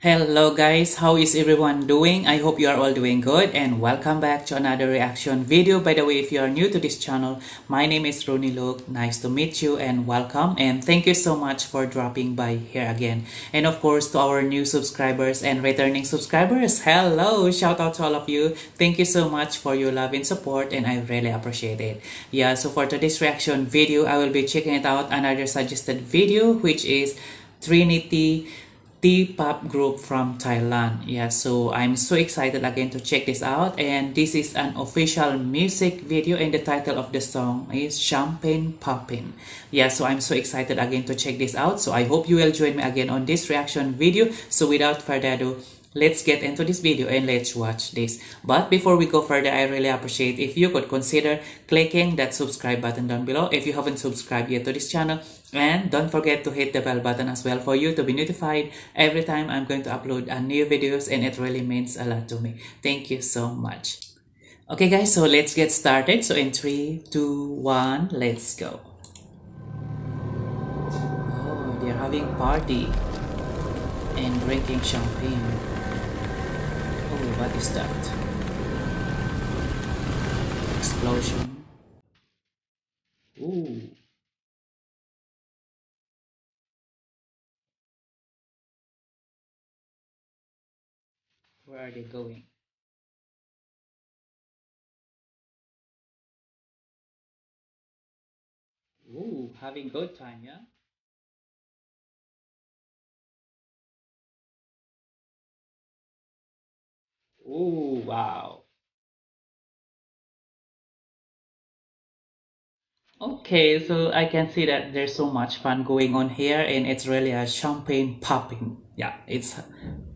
Hello guys, how is everyone doing? I hope you are all doing good and welcome back to another reaction video. By the way, if you are new to this channel, my name is Ronnie Luke. Nice to meet you and welcome and thank you so much for dropping by here again. And of course to our new subscribers and returning subscribers, hello! Shout out to all of you. Thank you so much for your love and support and I really appreciate it. Yeah, so for today's reaction video, I will be checking it out another suggested video which is Trinity T-pop group from Thailand. Yeah, so I'm so excited again to check this out. And this is an official music video and the title of the song is Champagne Poppin'. Yeah, so I'm so excited again to check this out. So I hope you will join me again on this reaction video. So without further ado, let's get into this video and let's watch this. But before we go further, I really appreciate if you could consider clicking that subscribe button down below if you haven't subscribed yet to this channel. And don't forget to hit the bell button as well for you to be notified every time I'm going to upload a new videos and it really means a lot to me. Thank you so much. Okay guys, so let's get started. So in three two one let's go. Oh, they're having party and drinking champagne. What is that? Explosion. Ooh. Where are they going? Ooh, having good time, yeah? Oh, wow. Okay, so I can see that there's so much fun going on here and it's really a champagne popping. Yeah, it's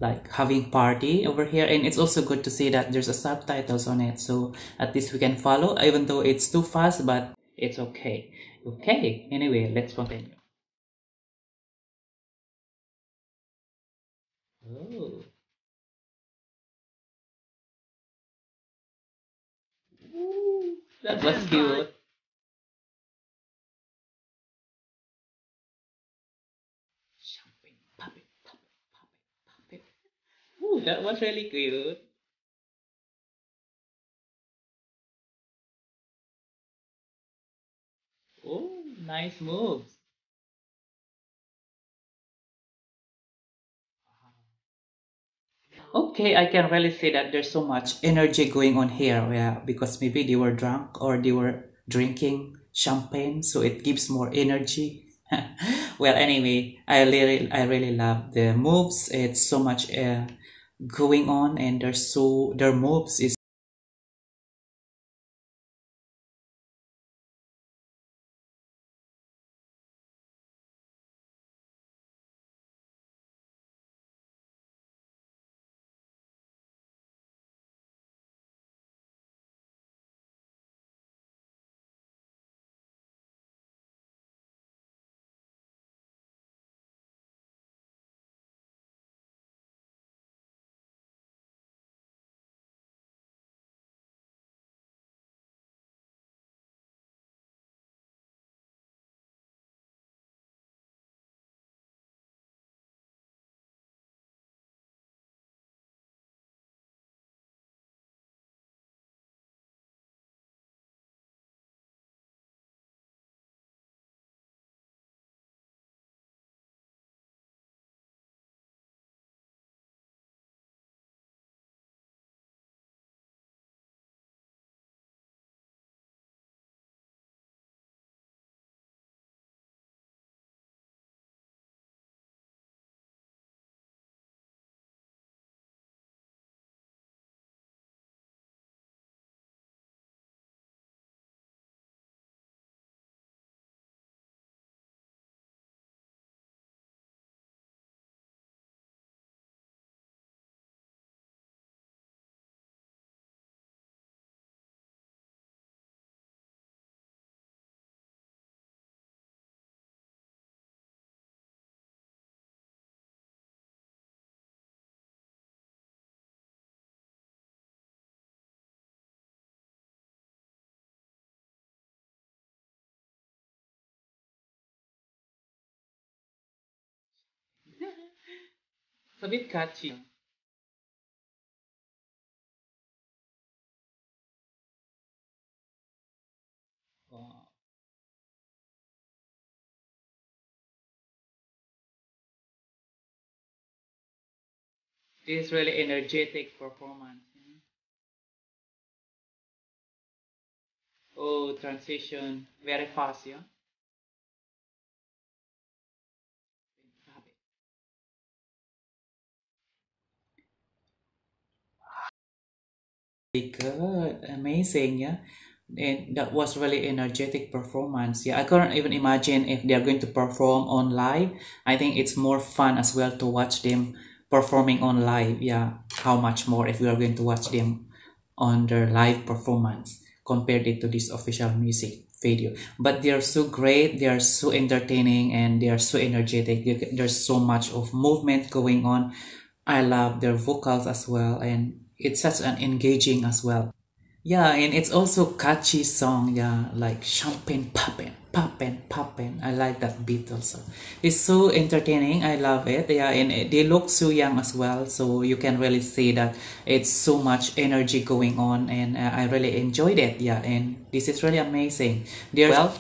like having party over here and it's also good to see that there's a subtitles on it so at least we can follow even though it's too fast but it's okay. Okay, anyway, let's continue. Oh. That was cute. Shopping, puppet, puppet, puppet, puppet. Ooh, that was really cute. Oh, nice moves. Okay, I can really see that there's so much energy going on here. Yeah, because maybe they were drunk or they were drinking champagne, so it gives more energy. well, anyway, I really, I really love the moves. It's so much uh, going on, and there's so their moves is A bit catchy. This is really energetic performance. Oh, transition very fast, yeah. Good amazing yeah. And that was really energetic performance yeah. I couldn't even imagine if they're going to perform on live. I think it's more fun as well to watch them performing on live yeah. How much more if we are going to watch them on their live performance compared to this official music video. But they are so great they are so entertaining and they are so energetic. There's so much of movement going on. I love their vocals as well and it's such an engaging as well. Yeah and it's also catchy song yeah like champagne poppin poppin poppin. I like that beat also. It's so entertaining i love it yeah and they look so young as well so you can really see that it's so much energy going on and uh, i really enjoyed it yeah and this is really amazing. Dear, well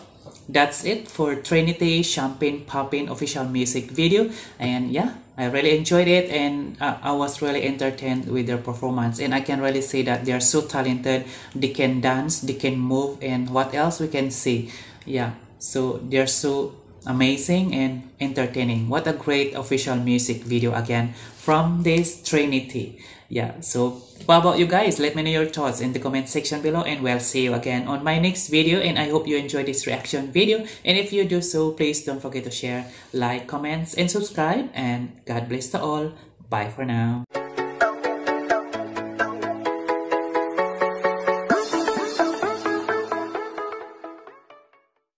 that's it for Trinity Champagne Poppin official music video. And yeah I really enjoyed it and uh, I was really entertained with their performance. And I can really say that they are so talented. They can dance they can move and what else we can see? Yeah so they're so amazing and entertaining. What a great official music video again from this trinity. Yeah so what about you guys let me know your thoughts in the comment section below and we'll see you again on my next video and i hope you enjoyed this reaction video. And if you do so please don't forget to share like comments and subscribe and god bless to all. Bye for now